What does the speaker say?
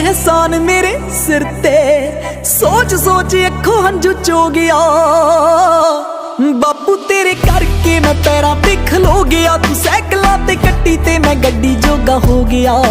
ਇਹਸਾਨ ਮੇਰੇ ਸਿਰ ਤੇ। ਸੋਚ ਸੋਚ ਅੱਖੋਂ ਹੰਝੂ ਚੋ ਗਿਆ। ਬਾਪੂ ਤੇਰੇ ਕਰਕੇ ਮੈਂ ਪੈਰਾਂ ਤੇ ਖਲੋ ਗਿਆ। ਤੂੰ ਸਾਈਕਲਾਂ ਤੇ ਕੱਟੀ ਤੇ ਮੈਂ ਗੱਡੀ ਜੋਗਾ ਹੋ ਗਿਆ।